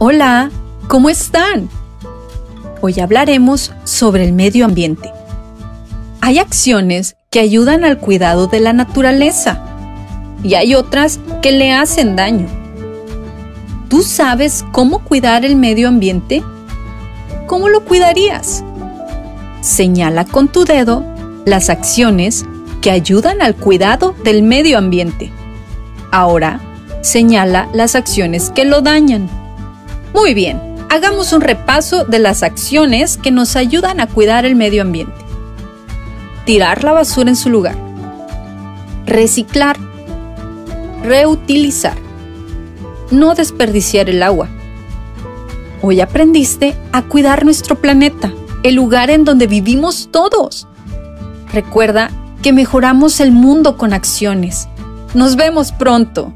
Hola, ¿cómo están? Hoy hablaremos sobre el medio ambiente. Hay acciones que ayudan al cuidado de la naturaleza y hay otras que le hacen daño. ¿Tú sabes cómo cuidar el medio ambiente? ¿Cómo lo cuidarías? Señala con tu dedo las acciones que ayudan al cuidado del medio ambiente. Ahora, señala las acciones que lo dañan. Muy bien, hagamos un repaso de las acciones que nos ayudan a cuidar el medio ambiente. Tirar la basura en su lugar. Reciclar. Reutilizar. No desperdiciar el agua. Hoy aprendiste a cuidar nuestro planeta, el lugar en donde vivimos todos. Recuerda que mejoramos el mundo con acciones. Nos vemos pronto.